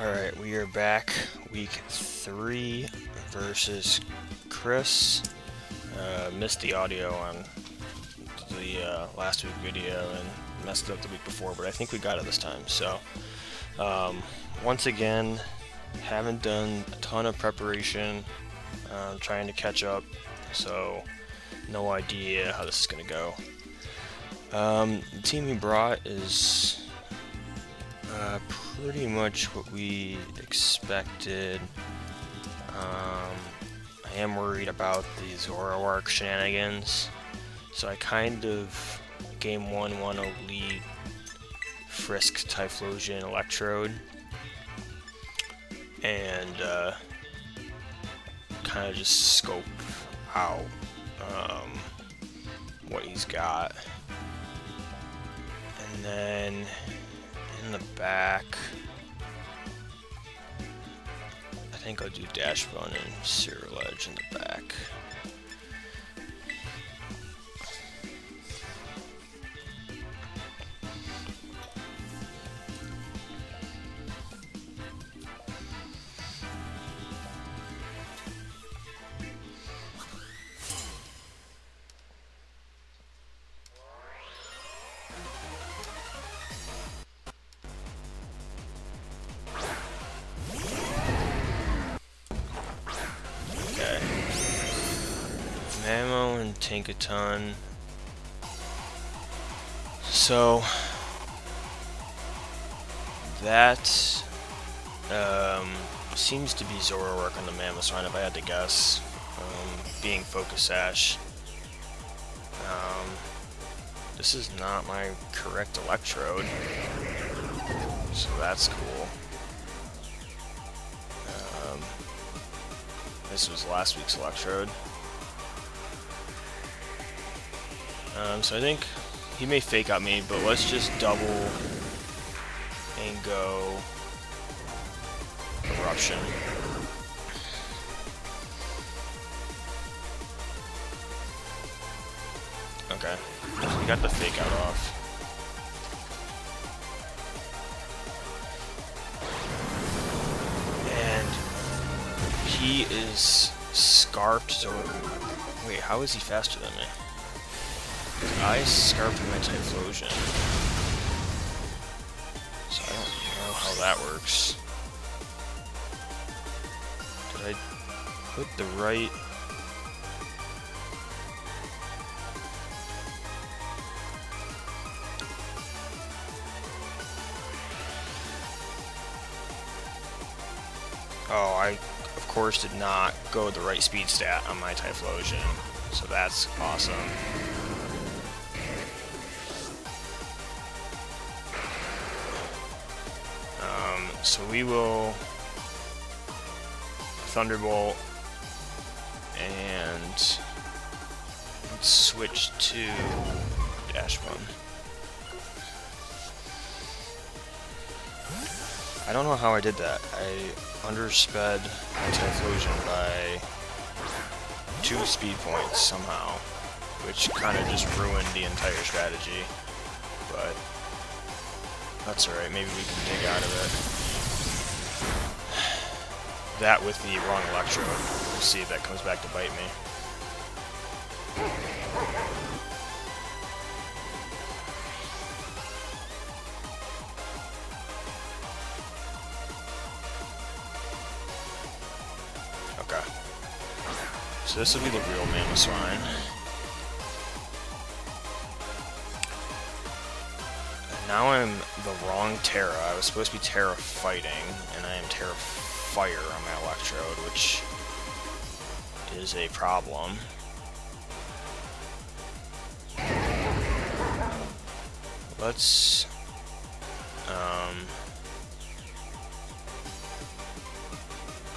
Alright, we are back. Week 3 versus Chris. Uh, missed the audio on the uh, last week video and messed up the week before, but I think we got it this time. So, um, once again, haven't done a ton of preparation. Uh, trying to catch up, so no idea how this is going to go. Um, the team he brought is uh, pretty much what we expected. Um, I am worried about the Zoroark shenanigans, so I kind of game one want to lead Frisk Typhlosion Electrode and uh, kind of just scope out um, what he's got. And then in the back, I think I'll do Dachsbun and and Ceruledge in the back. Tinkaton. So that um, seems to be Zoroark on the Mamoswine if I had to guess. Um, being Focus Sash. Um, this is not my correct Electrode. So that's cool. Um, this was last week's Electrode. Um, so I think he may fake out me, but let's just double and go Eruption. Okay, he got the fake out off. And he is scarfed, so wait, how is he faster than me? I scarfed my Typhlosion. So I don't know how that works. Did I put the right... Oh, I of course did not go the right speed stat on my Typhlosion. So that's awesome. So we will Thunderbolt and switch to Dachsbun. I don't know how I did that. I undersped my Typhlosion by two speed points somehow, which kind of just ruined the entire strategy. But that's alright, maybe we can dig out of it. That with the wrong Electrode. We'll see if that comes back to bite me. Okay. So this will be the real Mamoswine. Now I'm the wrong Tera. I was supposed to be Tera Fighting, and I am Tera Fire on my Electrode, which is a problem. Let's... Um...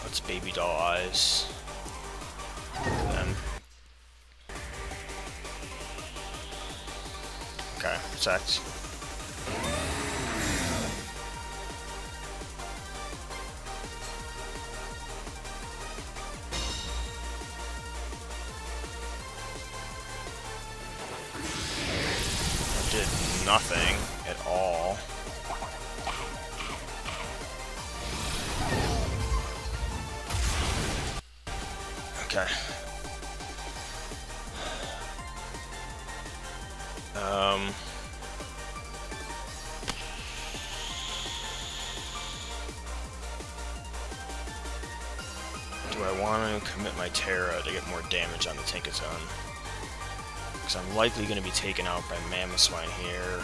Let's Baby Doll Eyes. Them. Okay, protect. Damage on the Tinkaton? Because I'm likely going to be taken out by Mamoswine here.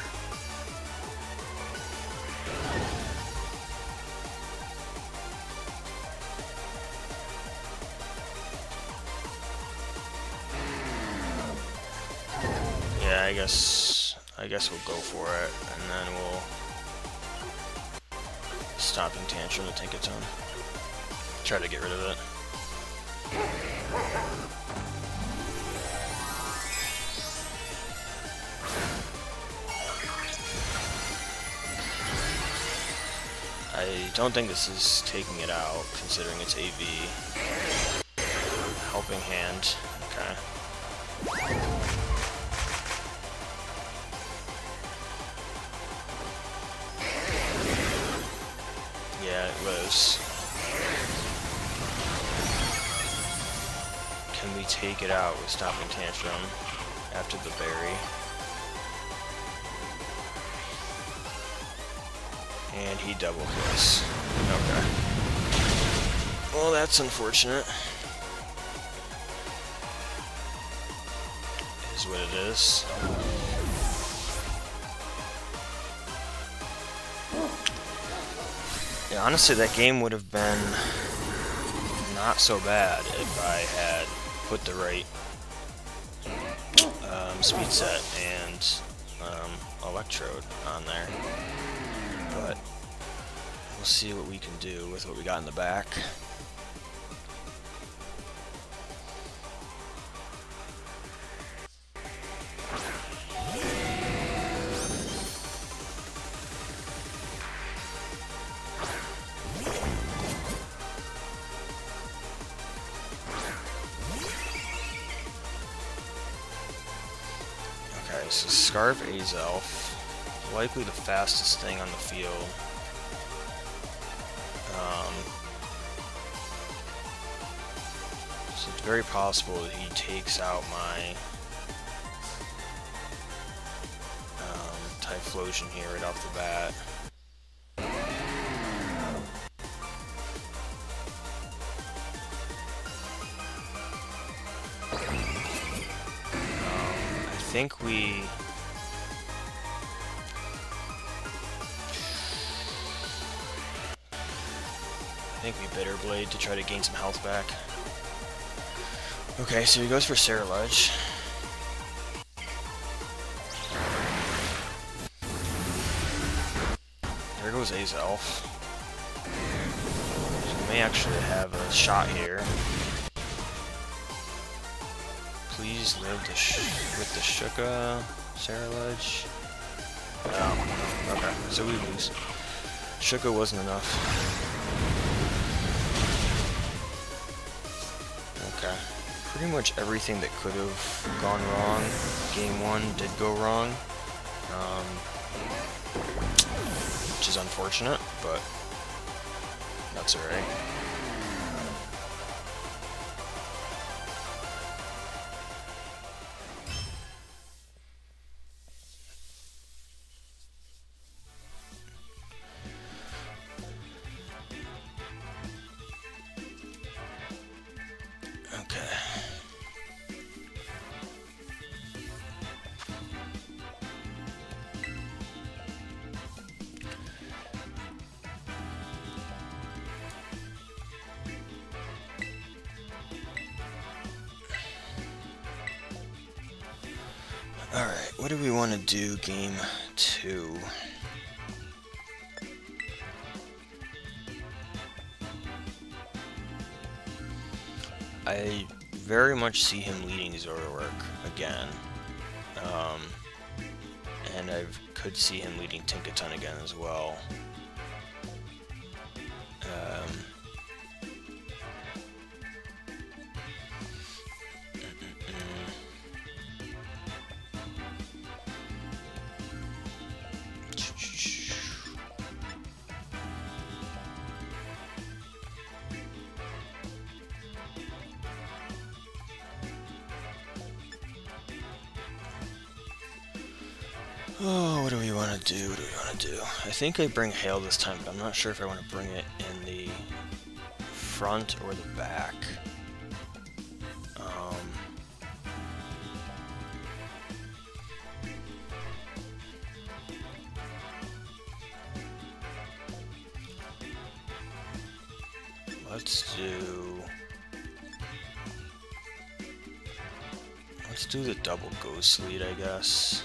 Yeah, I guess I guess we'll go for it, and then we'll stopping tantrum to Tinkaton. Try to get rid of it. Don't think this is taking it out, considering it's AV. Helping hand. Okay. Yeah, it was. Can we take it out with Stopping Tantrum after the berry? And he double hits. Okay. Well, that's unfortunate. Is what it is. Yeah, honestly, that game would have been not so bad if I had put the right um, speed set and um, electrode on there. But we'll see what we can do with what we got in the back. Okay, so Scarf Azelf, likely the fastest thing on the field. Um, so it's very possible that he takes out my um, Typhlosion here right off the bat. I think we... I think we Bitter Blade to try to gain some health back. Okay, so he goes for Ceruledge. There goes Azelf. So we may actually have a shot here. Please live the with the Shuka Ceruledge. Oh, okay, so we lose. Shuka wasn't enough. Pretty much everything that could have gone wrong, game one did go wrong. Um, which is unfortunate, but that's alright. What do we want to do game two? I very much see him leading Zoroark again. Um, and I could see him leading Tinkaton again as well. Think I bring Hail this time, but I'm not sure if I want to bring it in the front or the back. Um, let's do... Let's do the double ghost lead, I guess.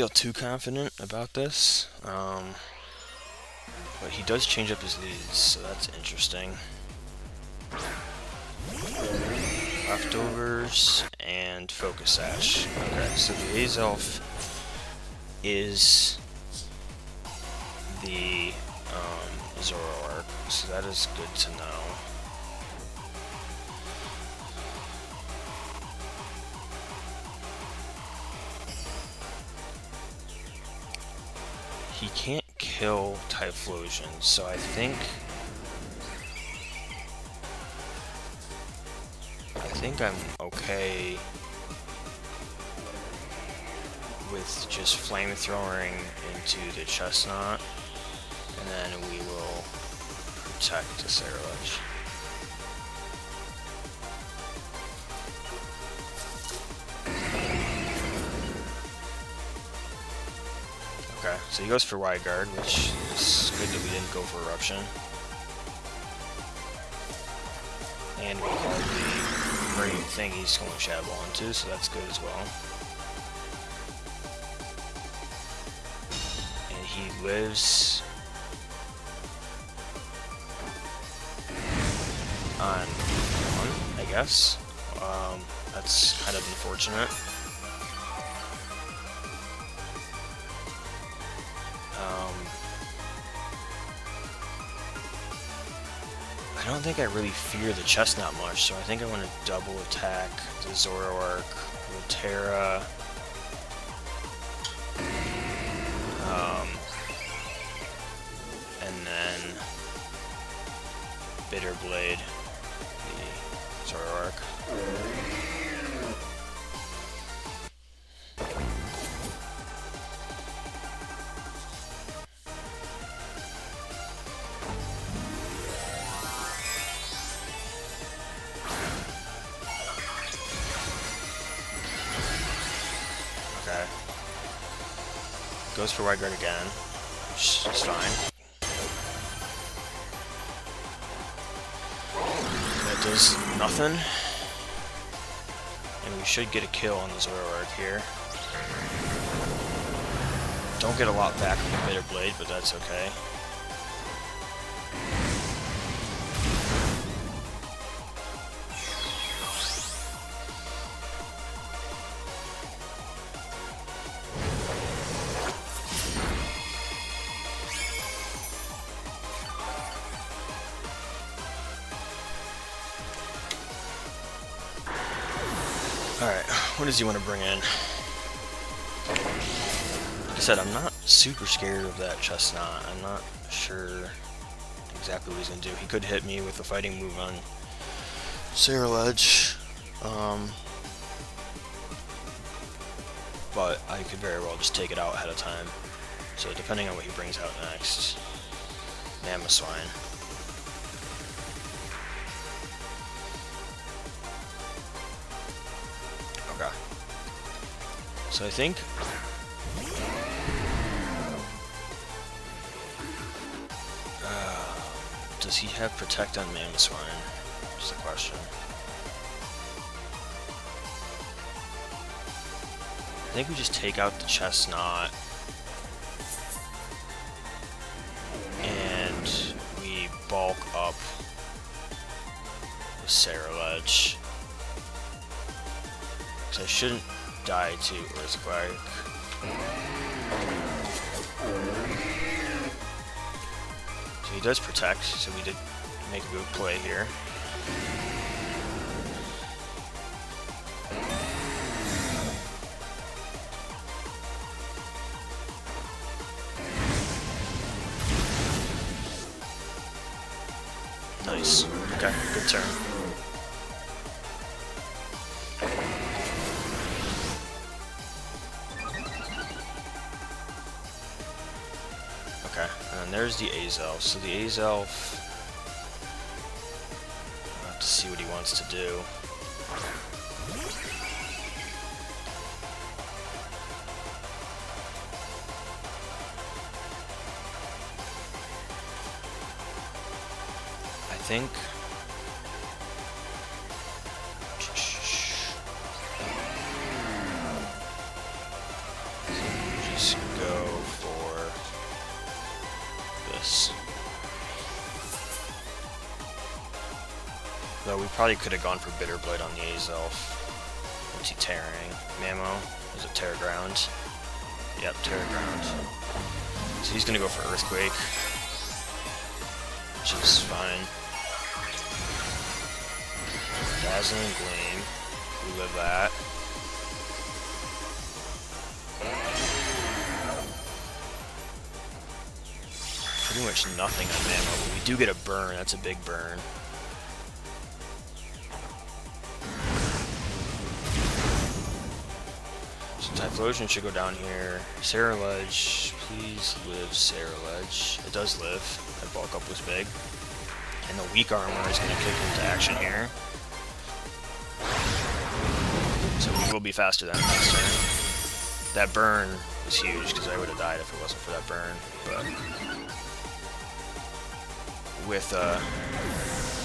Feel too confident about this, um, but he does change up his leads, so that's interesting. Leftovers and Focus Sash. Okay, so the Azelf is the um, Zoroark, so that is good to know. Kill Typhlosion, so I think... I think I'm okay with just flamethrowing into the Chesnaught, and then we will protect the Ceruledge. He goes for wide guard, which is good that we didn't go for eruption. And we called the great thing he's going Shadow Ball into, so that's good as well. And he lives on one, I guess. Um, that's kind of unfortunate. I don't think I really fear the Chesnaught much, so I think I want to double attack the Zoroark, Rotera, um, and then Bitter Blade, Goes for guard again, is fine. That does nothing. And we should get a kill on the Zoroark here. Don't get a lot back from the Bitter Blade, but that's okay. Alright, what does he want to bring in? Like I said, I'm not super scared of that Chesnaught. I'm not sure exactly what he's going to do. He could hit me with a fighting move on Ceruledge. Um, but I could very well just take it out ahead of time. So depending on what he brings out next. Mamoswine. Okay. I think... Uh, does he have Protect on Mamoswine? Just a question. I think we just take out the Chesnaught. And we bulk up the Ceruledge. Because I shouldn't die to Earthquake. So he does protect, so we did make a good play here. Azelf. So the Azelf... I'll have to see what he wants to do. I think... probably could have gone for Bitter Blade on the Azelf. What's he tearing? Mammo? Is it Tera Ground? Yep, Tera Ground. So he's gonna go for Earthquake. Which is fine. Dazzling Gleam. We live that. Pretty much nothing on Mammo, but we do get a burn. That's a big burn. So Typhlosion should go down here. Ceruledge, please live Sarah Ledge. It does live. That bulk up was big. And the weak armor is going to kick into action here. So we will be faster than last turn. That burn was huge because I would have died if it wasn't for that burn. But with uh,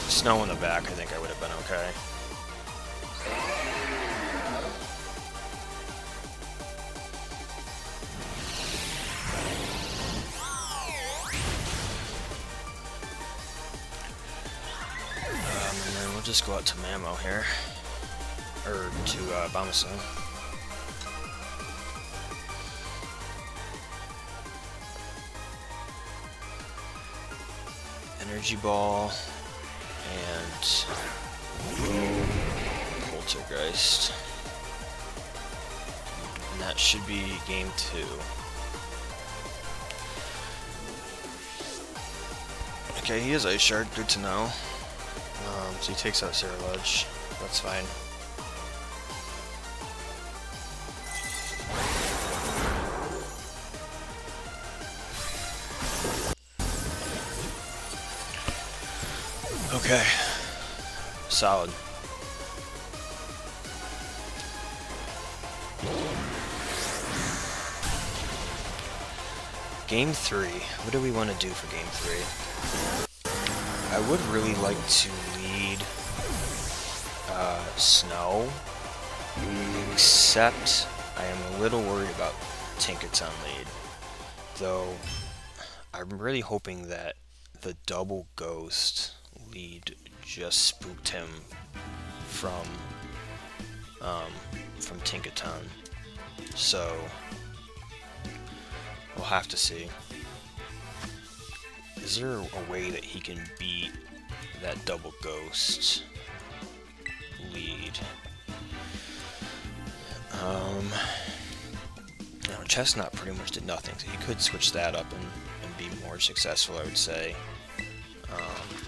snow in the back, I think I would have been okay. Just go out to Mamo here. Or to uh. Energy Ball and Poltergeist. And that should be game two. Okay, he has Ice Shard, good to know. Um, so he takes out Sarah Ledge. That's fine. Okay. Solid. Game three. What do we want to do for game three? I would really like to Snow, except I am a little worried about Tinkaton lead. Though, I'm really hoping that the double ghost lead just spooked him from um, from Tinkaton. So we'll have to see. Is there a way that he can beat that double ghost lead? Um, no, Chesnaught pretty much did nothing, so he could switch that up and, and be more successful, I would say. Um,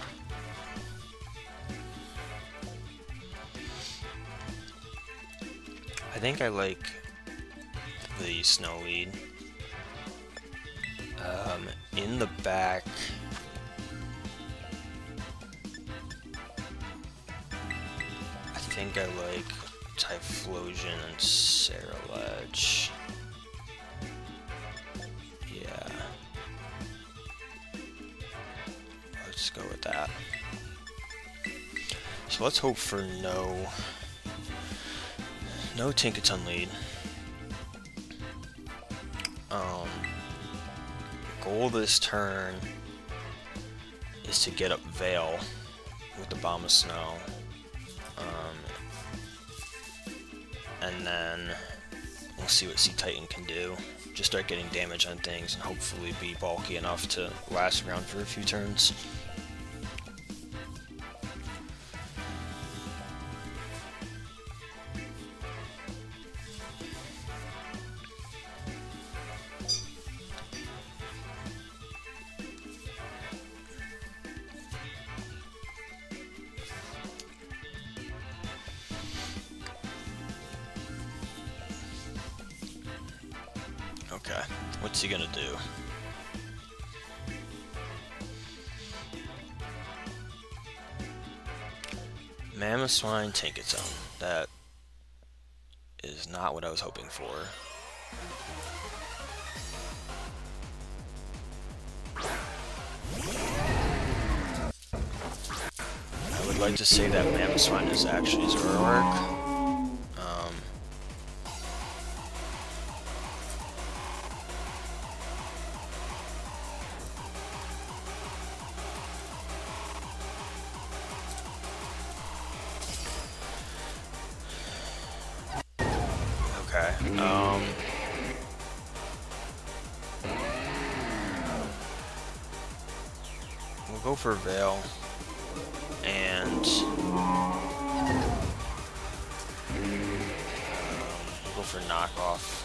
I think I like the snow lead. Um, in the back, think I like Typhlosion and Sarah Ledge. Yeah. Let's go with that. So let's hope for no no Tinkaton lead. Um, goal this turn is to get up Veil with the Abomasnow. Then we'll see what Cetitan can do. Just start getting damage on things and hopefully be bulky enough to last around for a few turns. Okay, what's he gonna do? Mamoswine Tinkaton. That is not what I was hoping for. I would like to say that Mamoswine is actually Zoroark. For knockoff,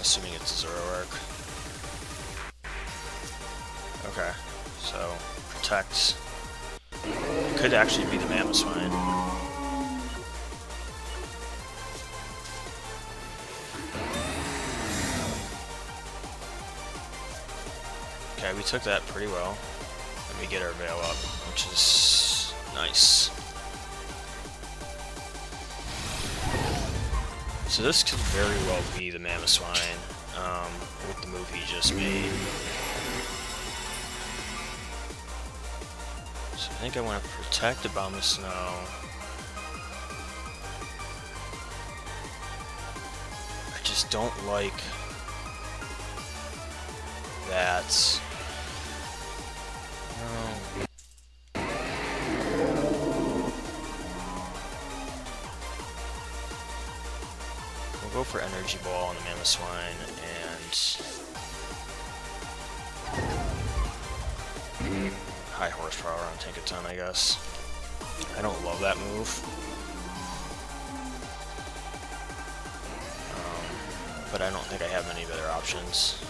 assuming it's a Zoroark. Okay, so protect could actually be the Mamoswine. Okay, we took that pretty well. Let me get our veil up, which is nice. So this could very well be the Mamoswine um, with the move he just made. So I think I want to protect the Abomasnow. I just don't like that. For Energy Ball on the Mamoswine, and high horsepower on Tinkaton, I guess. I don't love that move. Um, but I don't think I have any better options.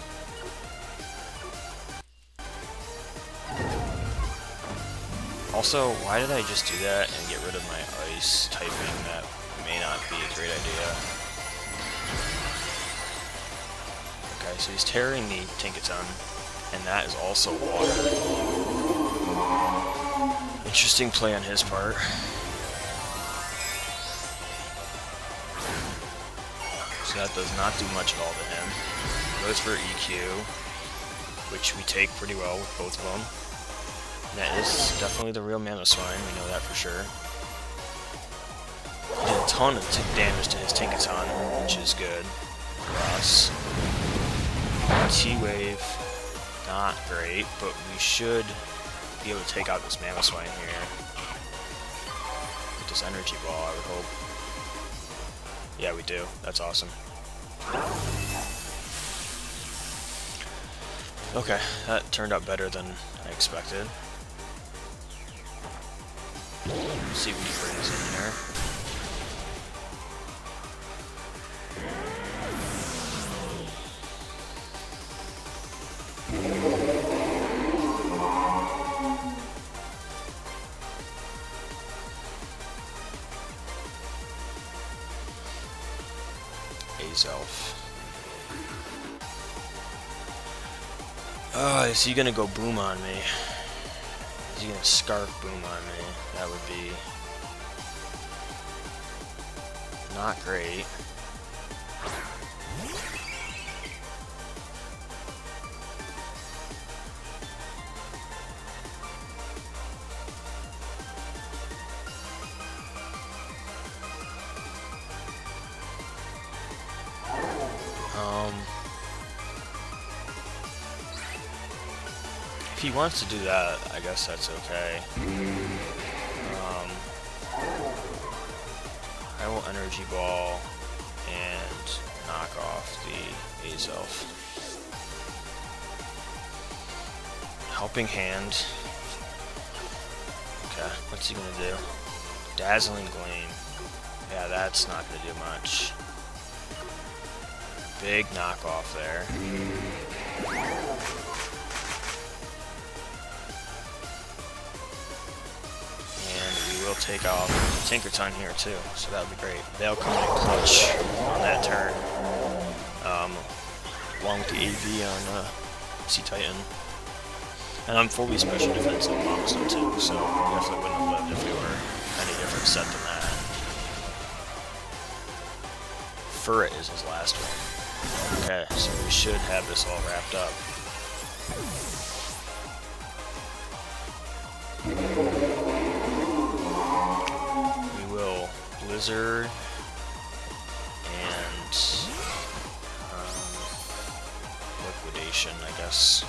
Also, why did I just do that and get rid of my ice typing? That may not be a great idea. Okay, so he's tearing the Tinkaton, and that is also water. Interesting play on his part. So that does not do much at all to him. Goes for EQ, which we take pretty well with both of them. That is definitely the real Mamoswine, we know that for sure. Did a ton of damage to his Tinkaton, which is good for us. T-Wave, not great, but we should be able to take out this mammoth Mamoswine here. With this Energy Ball, I would hope. Yeah, we do. That's awesome. Okay, that turned out better than I expected. Let's see what he brings in here. Oh, is he gonna go boom on me? Is he gonna scarf boom on me? That would be not great. Wants to do that, I guess that's okay. Um, I will Energy Ball and knock off the Azelf. Helping Hand. Okay, what's he gonna do? Dazzling Gleam. Yeah, that's not gonna do much. Big knockoff there. Will take off Tinkaton here too, so that would be great. They'll come in clutch on that turn. Um, along with the AV on uh, Cetitan. And I'm fully special defense on too, so we definitely wouldn't have lived if we were any different set than that. Furret is his last one. Okay, so we should have this all wrapped up. And um, Liquidation, I guess.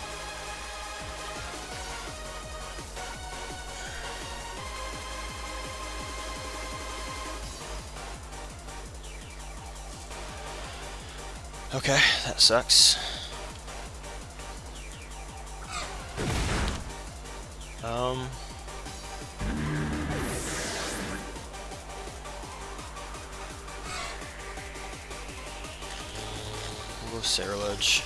Okay, that sucks. Um... Ceruledge.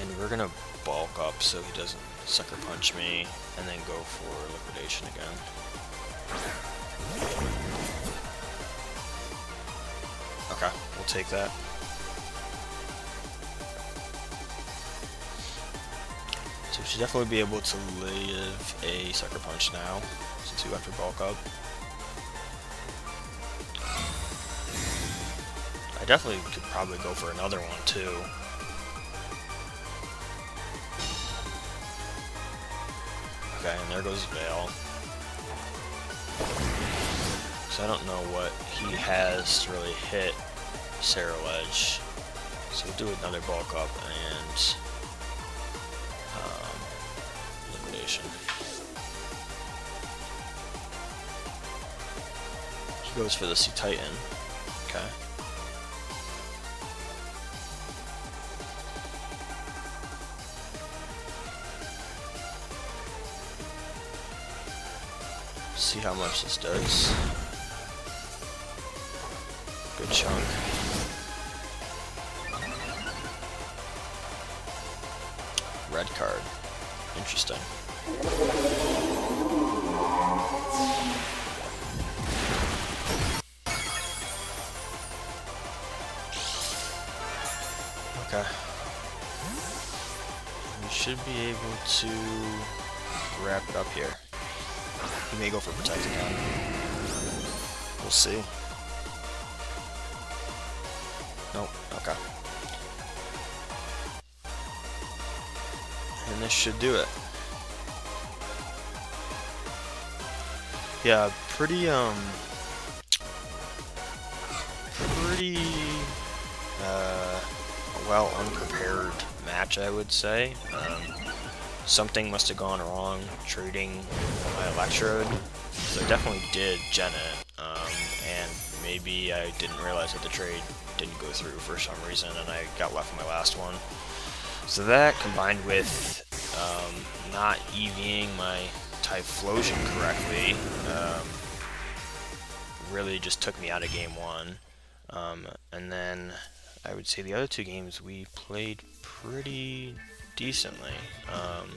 And we're gonna bulk up so he doesn't sucker punch me, and then go for liquidation again. Okay, we'll take that. Should definitely be able to live a sucker punch now, since we went for bulk up. I definitely could probably go for another one too. Okay, and there goes Veil. So I don't know what he has to really hit Ceruledge. So we'll do another bulk up and He goes for the Cetitan. Okay. see how much this does. Interesting. Okay. We should be able to wrap it up here. He may go for Protect again. We'll see. Nope, okay. This should do it. Yeah, pretty, um... Pretty... Uh, well unprepared match, I would say. Um, something must have gone wrong trading my electrode. So I definitely did it, um, and maybe I didn't realize that the trade didn't go through for some reason, and I got left with my last one. So that combined with um, not EVing my Typhlosion correctly um, really just took me out of game one. Um, and then I would say the other two games we played pretty decently. Um,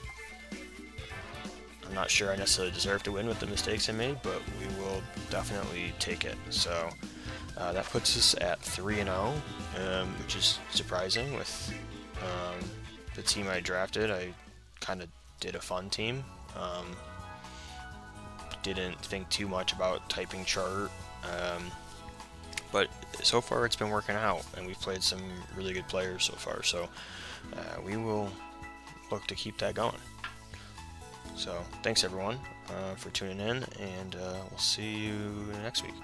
I'm not sure I necessarily deserve to win with the mistakes I made, but we will definitely take it. So uh, that puts us at 3 and 0, um, which is surprising with um, the team I drafted. I kind of did a fun team. Um, didn't think too much about typing chart. Um, but so far it's been working out, and we've played some really good players so far. So uh, we will look to keep that going. So thanks everyone uh, for tuning in, and uh, we'll see you next week.